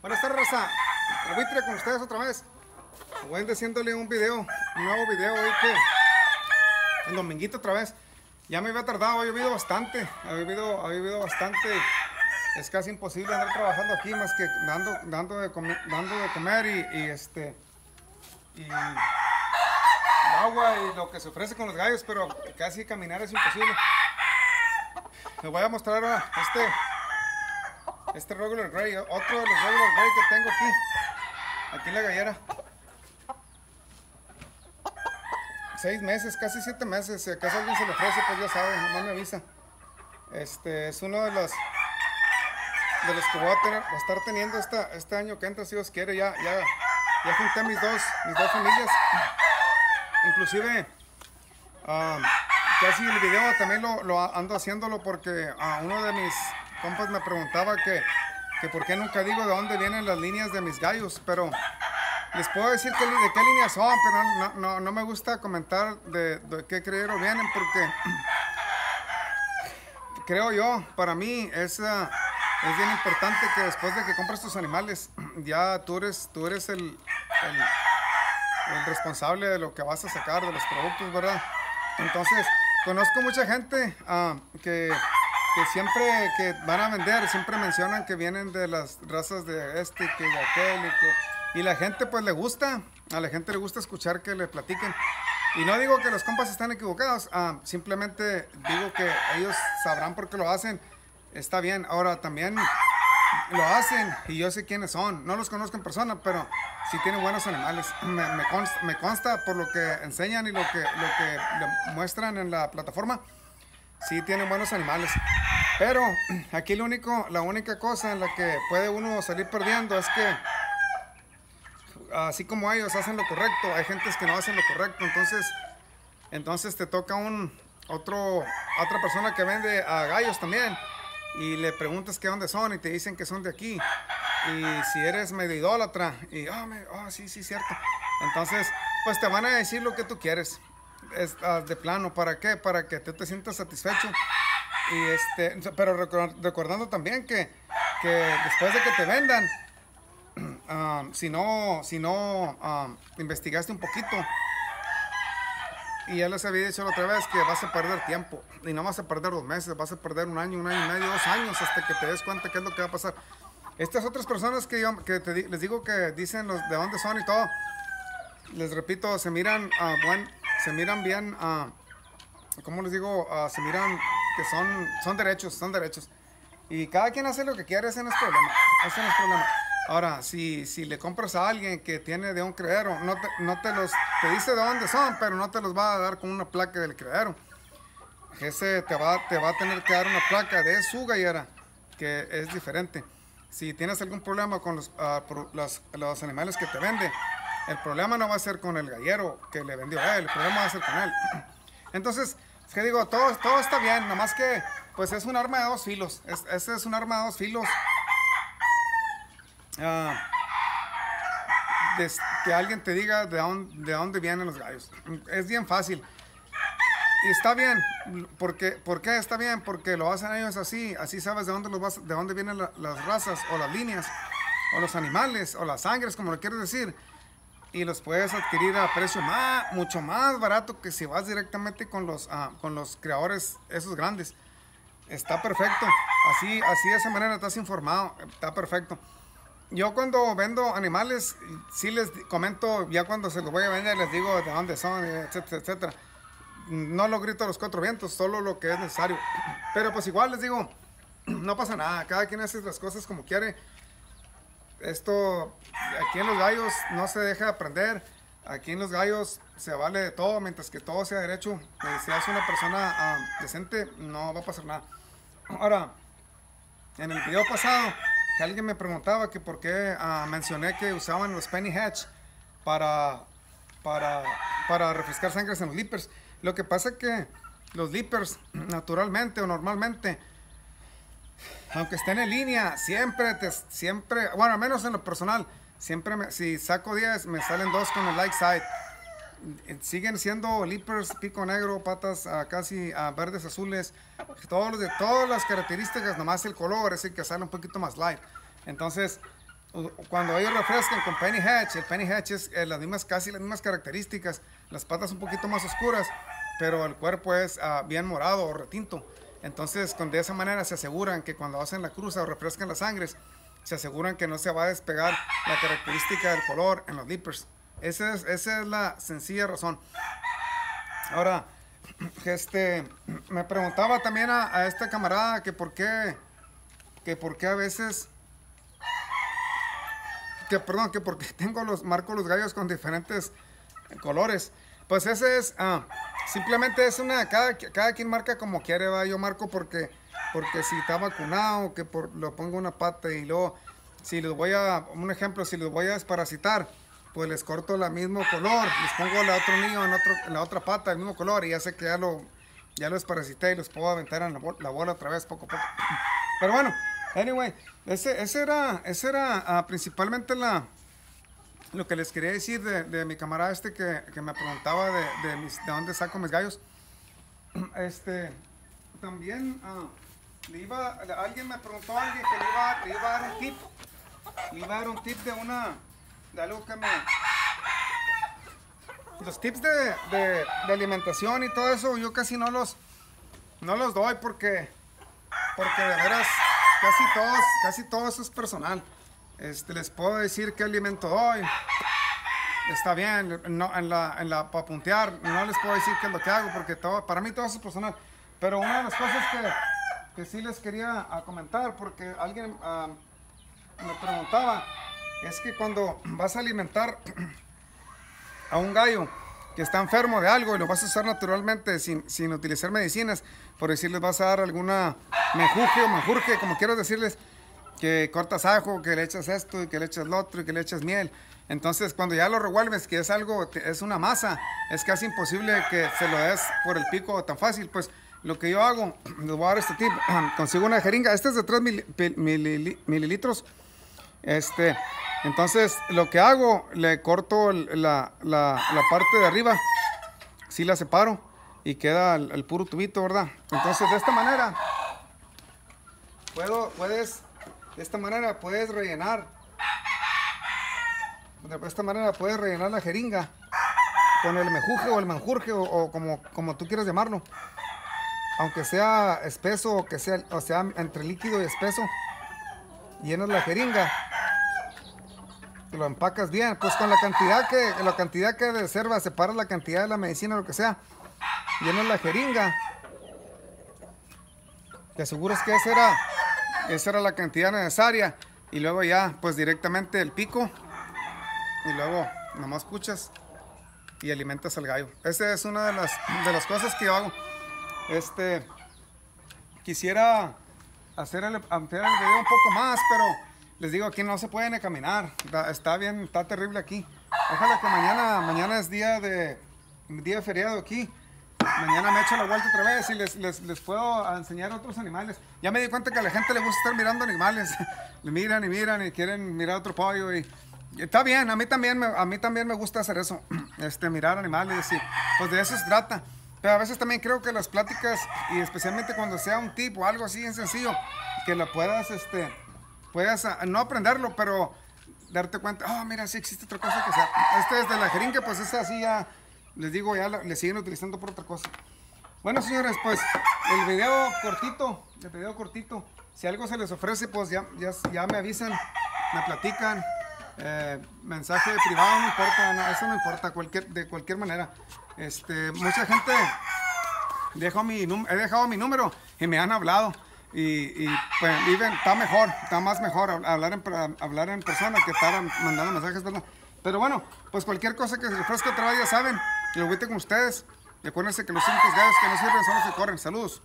Buenas tardes, raza. El con ustedes otra vez. Voy haciéndole un video, un nuevo video hoy que el dominguito otra vez. Ya me había tardado, ha llovido bastante, ha llovido, ha llovido bastante. Es casi imposible andar trabajando aquí más que dando, dando, de, comer, dando de comer y, y este y agua y lo que se ofrece con los gallos, pero casi caminar es imposible. Les voy a mostrar a este este regular gray, otro de los regular gray que tengo aquí, aquí en la gallera. Seis meses, casi siete meses. Si acaso alguien se le ofrece, pues ya sabe, no me avisa. Este es uno de los de los que voy a, tener, a estar teniendo esta, este año que entra, si Dios quiere. Ya, ya, ya junté mis dos, mis dos familias. Inclusive, um, casi el video también lo, lo ando haciéndolo porque a uno de mis compas me preguntaba que, que por qué nunca digo de dónde vienen las líneas de mis gallos, pero les puedo decir que, de qué líneas son, pero no, no, no me gusta comentar de, de qué criadero vienen porque creo yo, para mí es, uh, es bien importante que después de que compras tus animales, ya tú eres, tú eres el, el, responsable de lo que vas a sacar de los productos, ¿verdad? Entonces, conozco mucha gente uh, que que siempre que van a vender, siempre mencionan que vienen de las razas de este, que de aquel, y, que, y la gente pues le gusta, a la gente le gusta escuchar que le platiquen. Y no digo que los compas están equivocados, ah, simplemente digo que ellos sabrán por qué lo hacen. Está bien, ahora también lo hacen y yo sé quiénes son. No los conozco en persona, pero sí tienen buenos animales. Me, me, consta, me consta, por lo que enseñan y lo que, lo que muestran en la plataforma sí tienen buenos animales. Pero aquí lo único, la única cosa en la que puede uno salir perdiendo es que así como ellos hacen lo correcto, hay gentes que no hacen lo correcto. Entonces, entonces te toca un otro, otra persona que vende a gallos también y le preguntas qué dónde son y te dicen que son de aquí. Y si eres medio idólatra y, me, oh sí, sí, cierto. Entonces, pues te van a decir lo que tú quieres es, de plano. ¿Para qué? Para que tú te sientas satisfecho. Y este, pero recordando también que, que después de que te vendan, um, si no, si no um, investigaste un poquito, y ya les había dicho la otra vez que vas a perder tiempo. Y no vas a perder dos meses, vas a perder un año, un año y medio, dos años hasta que te des cuenta qué es lo que va a pasar. Estas otras personas que, yo, que te, les digo que dicen los, de dónde son y todo, les repito, se miran uh, buen, se miran bien, uh, ¿cómo les digo? Uh, se miran que son, son derechos, son derechos. Y cada quien hace lo que quiere, ese no es problema. Ahora, si, si le compras a alguien que tiene de un criadero, no te, no te los, te dice de dónde son, pero no te los va a dar con una placa del criadero. Ese te va, te va a tener que dar una placa de su gallera, que es diferente. Si tienes algún problema con los, los, los animales que te vende, el problema no va a ser con el gallero que le vendió a él, el problema va a ser con él. Entonces, es que digo, todo, todo está bien, nomás que pues es un arma de dos filos. Es, ese es un arma de dos filos. De, que alguien te diga de dónde, de dónde vienen los gallos. Es bien fácil. Y está bien, porque, ¿por qué está bien? Porque lo hacen ellos así, así sabes de dónde, de dónde vienen la, las razas o las líneas o los animales o las sangres, como lo quieres decir y los puedes adquirir a precio más, mucho más barato que si vas directamente con los, uh, con los creadores esos grandes. Está perfecto. Así, así de esa manera estás informado. Está perfecto. Yo cuando vendo animales, sí les comento, ya cuando se los voy a vender, les digo de dónde son, etcétera, etcétera. No lo grito a los cuatro vientos, solo lo que es necesario. Pero pues igual les digo, no pasa nada. Cada quien hace las cosas como quiere esto aquí en los gallos no se deja aprender. Aquí en los gallos se vale de todo, mientras que todo sea derecho. Si seas una persona uh, decente, no va a pasar nada. Ahora, en el video pasado, que alguien me preguntaba que por qué uh, mencioné que usaban los penny hatch para, para, para refrescar sangre en los leapers. Lo que pasa es que los leapers, naturalmente o normalmente, aunque estén en línea, siempre, te, siempre, bueno, al menos en lo personal, siempre, me, si saco 10, me salen dos con el like side. Siguen siendo leapers, pico negro, patas uh, casi uh, verdes, azules, todos de todas las características, nomás el color es el que sale un poquito más light. Entonces, cuando ellos refrescan con penny hatch, el penny hatch es eh, las mismas, casi las mismas características, las patas un poquito más oscuras, pero el cuerpo es ah, bien morado o retinto. Entonces, con, de esa manera se aseguran que cuando hacen la cruza o refrescan las sangres, se aseguran que no se va a despegar la característica del color en los leapers. Esa es, esa es la sencilla razón. Ahora, este, me preguntaba también a, a esta camarada que por qué, que por qué a veces que perdón, que porque tengo los, marco los gallos con diferentes colores. Pues ese es, ah, simplemente es una, cada, cada quien marca como quiere, va, yo marco porque, porque si está vacunado, que por, lo pongo una pata y luego, si les voy a, un ejemplo, si los voy a desparasitar, pues les corto el mismo color, les pongo la otro niño en, otro, en la otra pata, el mismo color, y ya sé que ya lo, ya lo desparasité y los puedo aventar en la, la bola otra vez poco a poco. Pero bueno, Anyway, ese, ese era, ese era ah, principalmente la, lo que les quería decir de, mi camarada este que, me preguntaba de, de, dónde saco mis gallos. Este, también uh, iba, alguien me preguntó a alguien que le iba, le a dar un tip. Le iba a dar un tip de una, de algo que me... Los tips de, de alimentación y todo eso, yo casi no los, no los doy porque, porque de veras casi todos, casi todo eso es personal. Este, les puedo decir qué alimento doy. Está bien, no, en la, en la, para puntear, no les puedo decir qué es lo que hago, porque todo, para mí todo es personal. Pero una de las cosas que, que sí les quería ah, comentar, porque alguien ah, me preguntaba, es que cuando vas a alimentar a un gallo, que está enfermo de algo y lo vas a usar naturalmente sin, sin utilizar medicinas, por decirles vas a dar alguna menjuje o menjurje, como quiero decirles, que cortas ajo, que le echas esto y que le echas lo otro y que le echas miel. Entonces, cuando ya lo revuelves, que es algo, es una masa, es casi imposible que se lo des por el pico tan fácil. Pues lo que yo hago, les voy a dar este tip, consigo una jeringa, este es de 3 mililitros. Este, entonces, lo que hago, le corto la, parte de arriba, sí la separo y queda el, puro tubito, ¿verdad? Entonces, de esta manera, puedo, puedes, de esta manera puedes rellenar, de esta manera puedes rellenar la jeringa con el mejuje o el manjurje o, como, como tú quieras llamarlo. Aunque sea espeso o que sea, o sea entre líquido y espeso, llenas la jeringa lo empacas bien, pues con la cantidad que la cantidad que reserva, separas la cantidad de la medicina, lo que sea, llenas la jeringa, te aseguras que esa era, esa era la cantidad necesaria y luego ya, pues directamente el pico y luego nomás escuchas y alimentas al gallo. Esa es una de las, de las cosas que yo hago. Este, quisiera hacer el, hacer el video un poco más, pero les digo, aquí no se pueden caminar. Está bien, está terrible aquí. Ojalá que mañana, mañana es día de, día feriado aquí. Mañana me echo la vuelta otra vez y les, les, puedo enseñar otros animales. Ya me di cuenta que a la gente le gusta estar mirando animales. le miran y miran y quieren mirar otro pollo y, está bien, a mí también me, a mí también me gusta hacer eso, este, mirar animales y pues de eso se trata. Pero a veces también creo que las pláticas y especialmente cuando sea un tipo o algo así en sencillo, que la puedas este, puedas ah, no aprenderlo, pero darte cuenta, oh, mira, sí existe otra cosa que sea. Este es de la jeringa, pues es así ya, les digo, ya le siguen utilizando por otra cosa. Bueno, señores, pues el video cortito, el video cortito. Si algo se les ofrece, pues ya, ya, me avisan, me platican. Eh, mensaje privado no importa, eso no importa, cualquier, de cualquier manera. Este, mucha gente dejó mi, he dejado mi número y me han hablado y, pues viven, está mejor, está más mejor hablar en, hablar en persona que estar mandando mensajes, ¿verdad? Pero bueno, pues cualquier cosa que se ofrezca otra vez ya saben, y lo con ustedes. Y acuérdense que los cinco gallos que no sirven son los que corren. Saludos.